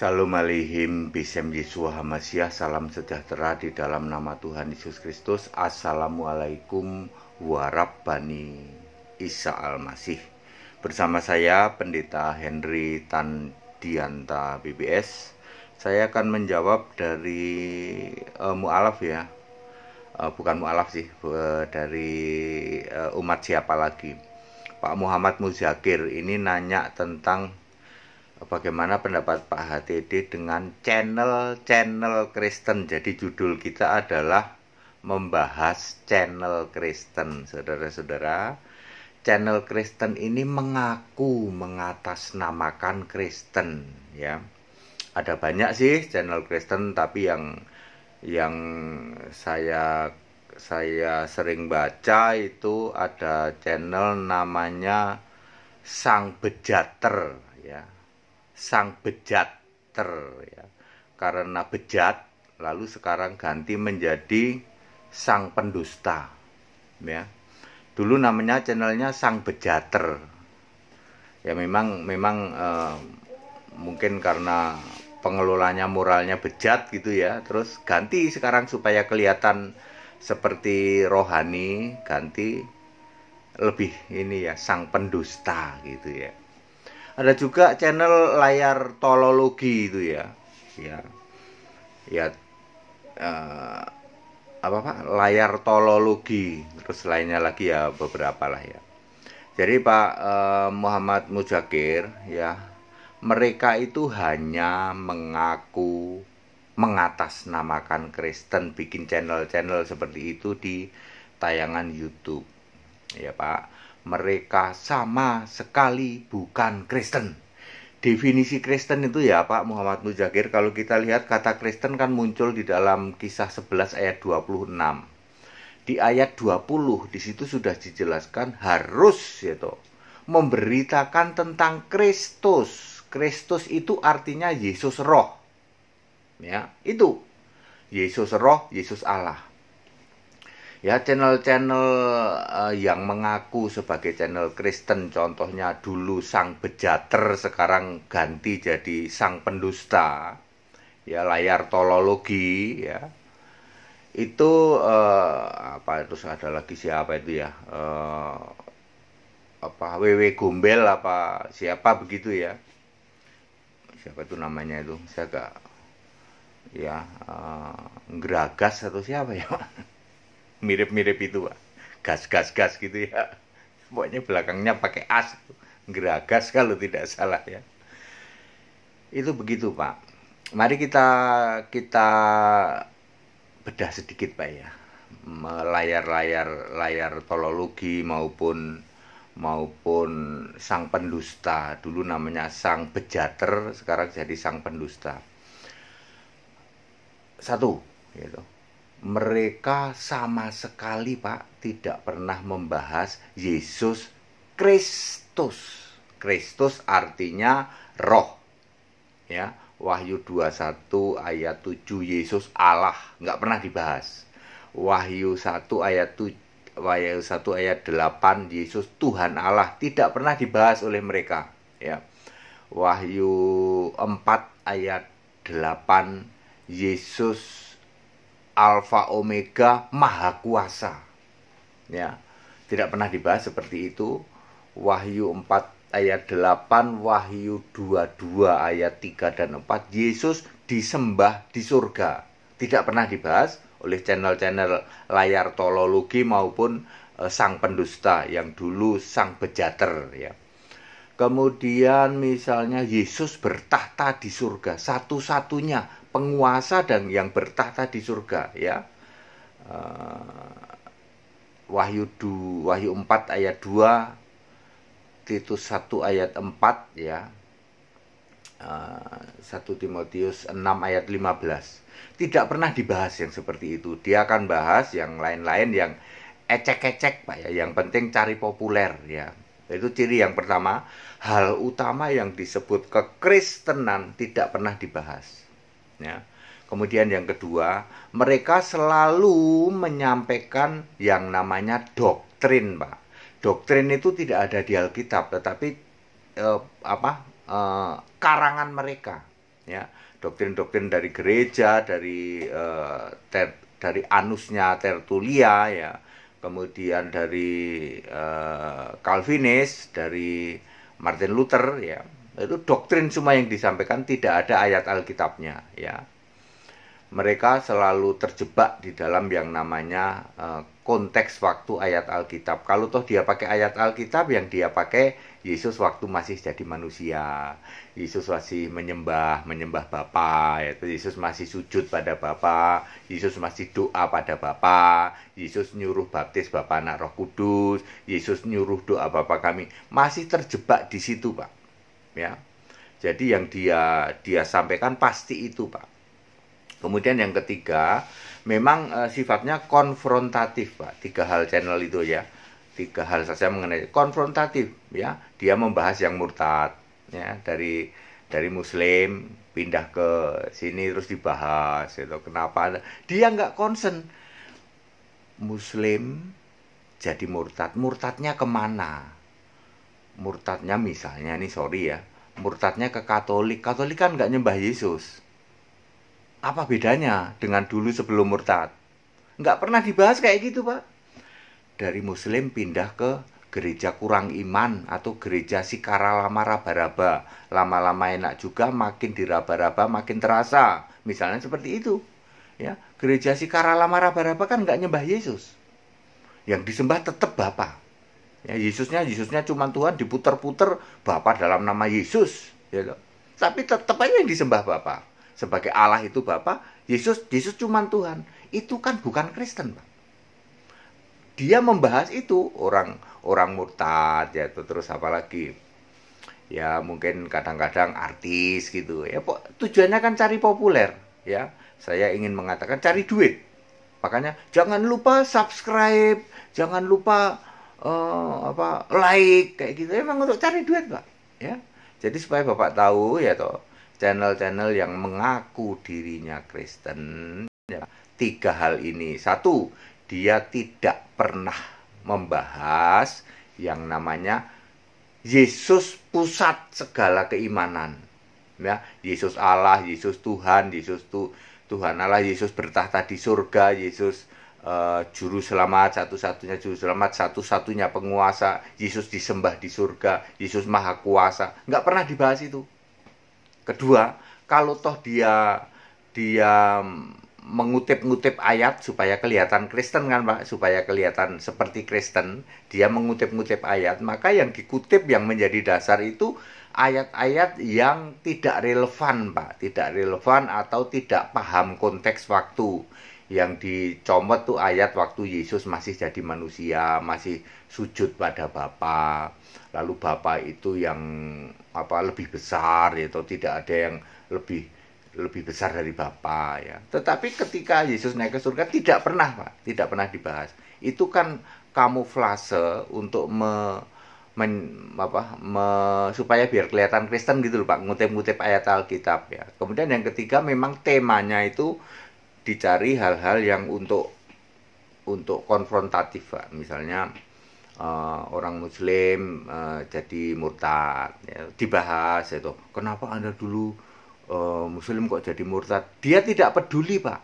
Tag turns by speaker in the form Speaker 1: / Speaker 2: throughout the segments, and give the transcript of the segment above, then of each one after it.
Speaker 1: Salam alaikum bisem Yesua Hamasiah Salam sejahtera di dalam nama Tuhan Yesus Kristus. Assalamualaikum warabbani Isa Al-Masih. Bersama saya Pendeta Henry Tandianta BBS Saya akan menjawab dari uh, mu'alaf ya. Uh, Bukan mu'alaf sih uh, Dari uh, umat siapa lagi? Pak Muhammad Muzakir ini nanya tentang bagaimana pendapat Pak HTD dengan channel-channel Kristen. Jadi judul kita adalah membahas channel Kristen, saudara-saudara. Channel Kristen ini mengaku mengatasnamakan Kristen, ya. Ada banyak sih channel Kristen, tapi yang yang saya saya sering baca itu ada channel namanya Sang Bejater, ya sang bejater ya. Karena bejat lalu sekarang ganti menjadi sang pendusta. Ya. Dulu namanya channelnya sang bejater. Ya memang memang eh, mungkin karena pengelolanya moralnya bejat gitu ya. Terus ganti sekarang supaya kelihatan seperti rohani, ganti lebih ini ya sang pendusta gitu ya ada juga channel layar tolologi itu ya. Ya. Ya uh, apa pak? Layar tolologi. Terus lainnya lagi ya beberapa lah ya. Jadi pak uh, Muhammad Mujakir ya mereka itu hanya mengaku mengatasnamakan Kristen bikin channel-channel seperti itu di tayangan YouTube. Ya Pak mereka sama sekali bukan Kristen. Definisi Kristen itu ya Pak Muhammad Mujahir kalau kita lihat kata Kristen kan muncul di dalam kisah 11 ayat 26. Di ayat 20 di situ sudah dijelaskan harus yaitu memberitakan tentang Kristus. Kristus itu artinya Yesus roh. Ya, itu. Yesus roh, Yesus Allah ya channel-channel uh, yang mengaku sebagai channel Kristen contohnya dulu sang bejater sekarang ganti jadi sang pendusta ya layar tolologi ya. Itu uh, apa terus ada lagi siapa itu ya uh, apa WW Gombel apa siapa begitu ya. Siapa itu namanya itu? Saya gak ya uh, Geragas atau siapa ya mirip-mirip itu pak. Gas gas gas gitu ya. Pokoknya belakangnya pakai as geragas kalau tidak salah ya. Itu begitu pak. Mari kita kita bedah sedikit pak ya. Layar-layar layar tolologi maupun maupun sang pendusta. Dulu namanya sang bejater sekarang jadi sang pendusta. Satu gitu mereka sama sekali Pak tidak pernah membahas Yesus Kristus. Kristus artinya roh. Ya, Wahyu 21 ayat 7 Yesus Allah nggak pernah dibahas. Wahyu 1 ayat 7 Wahyu 1 ayat 8 Yesus Tuhan Allah tidak pernah dibahas oleh mereka ya. Wahyu 4 ayat 8 Yesus Alfa Omega Maha Kuasa. Ya. Tidak pernah dibahas seperti itu. Wahyu 4 ayat 8, Wahyu 22 ayat 3 dan 4, Yesus disembah di surga. Tidak pernah dibahas oleh channel-channel layar tolologi maupun e, sang pendusta yang dulu sang bejater ya. Kemudian misalnya Yesus bertahta di surga, satu-satunya penguasa dan yang bertahta di surga ya. Uh, Wahyu du, Wahyu 4 ayat 2 Titus 1 ayat 4 ya. Uh, eh, 1 Timotius 6 ayat 15 tidak pernah dibahas yang seperti itu. Dia akan bahas yang lain-lain yang ecek-ecek Pak ya. Yang penting cari populer ya. Itu ciri yang pertama. Hal utama yang disebut kekristenan tidak pernah dibahas ya. Kemudian yang kedua, mereka selalu menyampaikan yang namanya doktrin, Pak. Doktrin itu tidak ada di Alkitab, tetapi eh, apa? Eh, karangan mereka, ya doktrin-doktrin dari gereja dari uh, ter, dari anusnya Tertulia ya kemudian dari uh, Calvinis dari Martin Luther ya itu doktrin semua yang disampaikan tidak ada ayat Alkitabnya ya mereka selalu terjebak di dalam yang namanya uh, konteks waktu ayat Alkitab. Kalau toh dia pakai ayat Alkitab yang dia pakai Yesus waktu masih jadi manusia. Yesus masih menyembah, menyembah Bapa, yaitu Yesus masih sujud pada Bapa, Yesus masih doa pada Bapa, Yesus nyuruh baptis Bapa Anak Roh Kudus, Yesus nyuruh doa Bapa kami. Masih terjebak di situ, Pak. Ya. Jadi yang dia dia sampaikan pasti itu, Pak Kemudian yang ketiga, memang e, sifatnya konfrontatif, Pak. Tiga hal channel itu ya. Tiga hal saja mengenai konfrontatif, ya. Dia membahas yang murtad, ya, dari dari muslim pindah ke sini terus dibahas itu kenapa dia nggak concern muslim jadi murtad murtadnya ke mana murtadnya misalnya nih sorry ya murtadnya ke katolik katolik kan nggak nyembah Yesus apa bedanya dengan dulu sebelum murtad? Nggak pernah dibahas kayak gitu, Pak. Dari muslim pindah ke gereja kurang iman atau gereja sikara lama raba-raba. Lama-lama enak juga, makin diraba-raba makin terasa. Misalnya seperti itu. Ya, gereja sikara lama raba-raba kan nggak nyembah Yesus. Yang disembah tetap Bapa. Ya, Yesusnya Yesusnya cuma Tuhan diputer-puter Bapa dalam nama Yesus, ya Tapi tetap aja yang disembah Bapa sebagai Allah itu Bapa, Yesus Yesus cuma Tuhan. Itu kan bukan Kristen, Pak. Dia membahas itu orang orang murtad ya terus apa lagi? Ya mungkin kadang-kadang artis gitu. Ya tujuannya kan cari populer, ya. Saya ingin mengatakan cari duit. Makanya jangan lupa subscribe, jangan lupa uh, apa like kayak gitu. Emang untuk cari duit, Pak. Ya. Jadi supaya Bapak tahu ya toh channel-channel yang mengaku dirinya Kristen ya, tiga hal ini satu dia tidak pernah membahas yang namanya Yesus pusat segala keimanan ya Yesus Allah Yesus Tuhan Yesus tu, Tuhan Allah Yesus bertahta di surga Yesus uh, juru selamat satu-satunya juru selamat satu-satunya penguasa. Yesus disembah di surga Yesus maha kuasa. Nggak pernah dibahas itu. Kedua, kalau toh dia dia mengutip-ngutip ayat supaya kelihatan Kristen kan Pak, supaya kelihatan seperti Kristen, dia mengutip-ngutip ayat, maka yang dikutip yang menjadi dasar itu ayat-ayat yang tidak relevan Pak, tidak relevan atau tidak paham konteks waktu. Yang dicomot tuh ayat waktu Yesus masih jadi manusia, masih sujud pada Bapa. Lalu Bapa itu yang apa lebih besar ya atau tidak ada yang lebih lebih besar dari Bapa ya. Tetapi ketika Yesus naik ke surga tidak pernah, Pak, tidak pernah dibahas. Itu kan kamuflase untuk me, men, apa, me, supaya biar kelihatan Kristen gitu loh, Pak, ngutip-ngutip ayat Alkitab ya. Kemudian yang ketiga memang temanya itu dicari hal-hal yang untuk untuk konfrontatif, Pak. Misalnya uh, orang muslim uh, jadi murtad ya, dibahas itu. Kenapa anda dulu uh, muslim kok jadi murtad? Dia tidak peduli pak.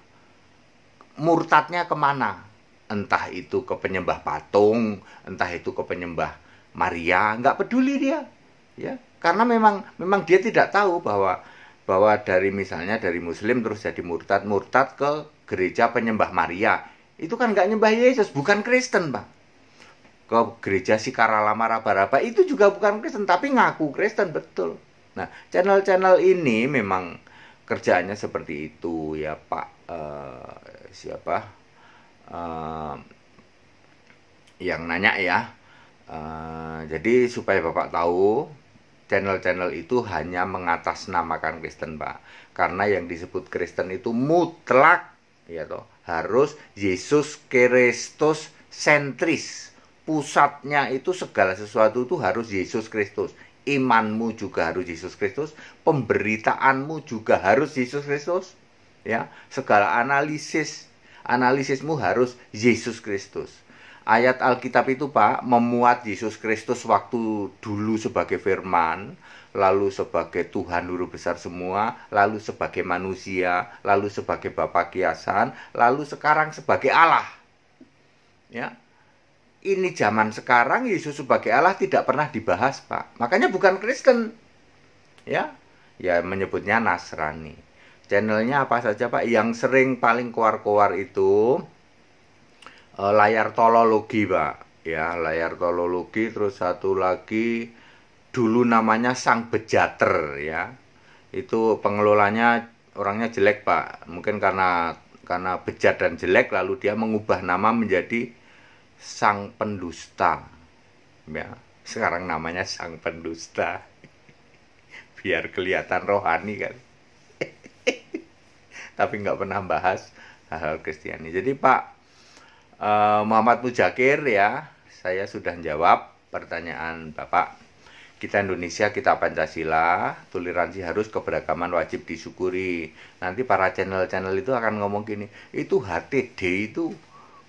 Speaker 1: Murtadnya ke mana? Entah itu ke penyembah patung entah itu ke penyembah Maria nggak peduli dia ya. Karena memang memang dia tidak tahu bahwa bahwa dari misalnya dari muslim terus jadi murtad murtad ke gereja penyembah Maria itu kan nggak nyembah Yesus bukan Kristen pak ke gereja si Karalama Raba-Raba itu juga bukan Kristen tapi ngaku Kristen betul. Nah, channel-channel ini memang kerjaannya seperti itu ya Pak uh, siapa uh, yang nanya ya. Uh, jadi supaya Bapak tahu channel-channel itu hanya mengatasnamakan Kristen Pak. Karena yang disebut Kristen itu mutlak ya toh harus Yesus Kristus sentris pusatnya itu segala sesuatu itu harus Yesus Kristus. Imanmu juga harus Yesus Kristus, pemberitaanmu juga harus Yesus Kristus. Ya, segala analisis analisismu harus Yesus Kristus. Ayat Alkitab itu Pak memuat Yesus Kristus waktu dulu sebagai firman, lalu sebagai Tuhan Guru besar semua, lalu sebagai manusia, lalu sebagai Bapa kiasan, lalu sekarang sebagai Allah. Ya. Ini zaman sekarang Yesus sebagai Allah tidak pernah dibahas, Pak. Makanya bukan Kristen. Ya. Ya menyebutnya Nasrani. Channelnya apa saja, Pak? Yang sering paling keluar-keluar itu uh, layar tolologi, Pak. Ya layar tolologi terus satu lagi dulu namanya Sang Bejater ya. Itu pengelolanya orangnya jelek pak. Mungkin karena karena bejat dan jelek lalu dia mengubah nama menjadi Sang Pendusta. Ya sekarang namanya Sang Pendusta. Biar kelihatan rohani kan? Tapi nggak pernah bahas hal-hal Kristiani. Jadi Pak uh, Muhammad Mujakir ya saya sudah jawab pertanyaan Bapak. Kita Indonesia, kita Pancasila, toleransi harus keberagaman wajib disyukuri. Nanti para channel-channel itu akan ngomong gini, itu HTD itu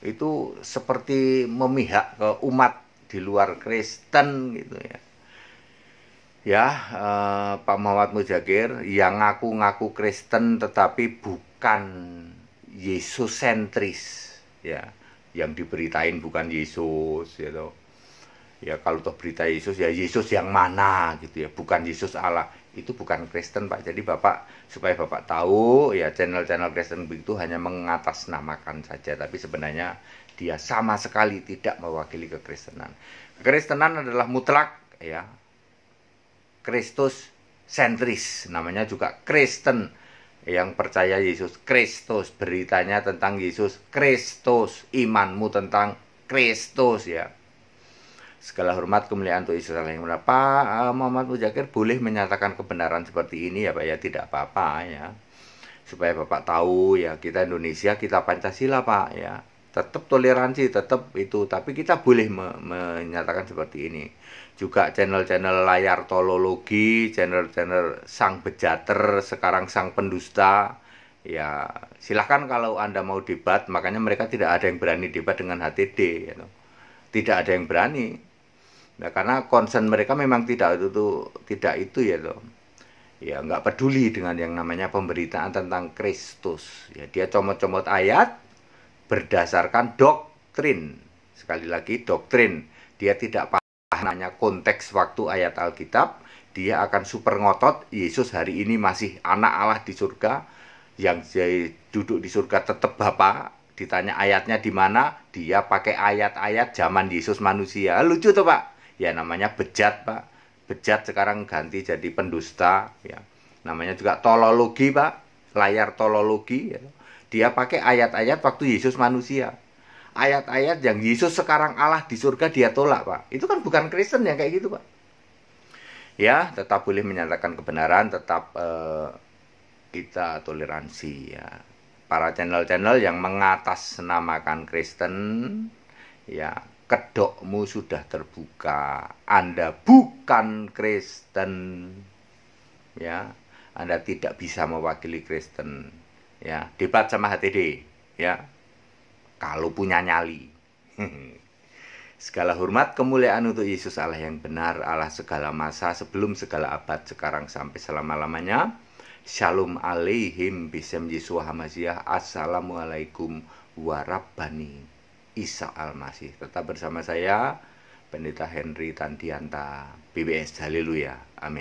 Speaker 1: itu seperti memihak ke umat di luar Kristen gitu ya. Ya, eh, Pak Muhammad Mujagir yang ngaku-ngaku Kristen tetapi bukan Yesus sentris ya yang diberitain bukan Yesus gitu. Ya kalau toh berita Yesus ya Yesus yang mana gitu ya, bukan Yesus Allah. Itu bukan Kristen Pak. Jadi Bapak supaya Bapak tahu ya channel-channel Kristen begitu hanya mengatasnamakan saja tapi sebenarnya dia sama sekali tidak mewakili kekristenan. Kekristenan adalah mutlak ya. Kristus sentris namanya juga Kristen yang percaya Yesus Kristus, beritanya tentang Yesus Kristus, imanmu tentang Kristus ya. Segala hormat kemuliaan untuk Yesus yang Pak eh, Muhammad Mujakir boleh menyatakan kebenaran seperti ini ya Pak ya tidak apa-apa ya. Supaya Bapak tahu ya kita Indonesia kita Pancasila Pak ya tetap toleransi tetap itu. Tapi kita boleh me menyatakan seperti ini. Juga channel-channel layar tolologi channel-channel sang bejater sekarang sang pendusta ya silahkan kalau anda mau debat makanya mereka tidak ada yang berani debat dengan HTD gitu. tidak ada yang berani. Nah, karena concern mereka memang tidak itu tuh tidak itu ya tuh ya nggak peduli dengan yang namanya pemberitaan tentang Kristus. Ya dia comot-comot ayat berdasarkan doktrin. Sekali lagi doktrin. Dia tidak paham nanya konteks waktu ayat Alkitab. Dia akan super ngotot, Yesus hari ini masih anak Allah di surga. Yang duduk di surga tetap Bapak. Ditanya ayatnya di mana, dia pakai ayat-ayat zaman Yesus manusia. Lucu tuh Pak. Ya namanya bejat Pak. Bejat sekarang ganti jadi pendusta. Ya. Namanya juga tolologi Pak. Layar tolologi. Ya dia pakai ayat-ayat waktu Yesus manusia. Ayat-ayat yang Yesus sekarang Allah di surga dia tolak, Pak. Itu kan bukan Kristen yang kayak gitu, Pak. Ya, tetap boleh menyatakan kebenaran, tetap uh, kita toleransi ya. Para channel-channel yang mengatasnamakan Kristen, ya, kedokmu sudah terbuka. Anda bukan Kristen. Ya, Anda tidak bisa mewakili Kristen ya debat sama HTD ya. Kalau punya nyali. Segala hormat kemuliaan untuk Yesus Allah yang benar Allah segala masa sebelum segala abad sekarang sampai selama-lamanya. Shalom alaihim bisem Yesus Hamasiah Assalamualaikum warabbani Isa Al-Masih. Tetap bersama saya Pendeta Henry Tandianta BBS Haleluya. Amin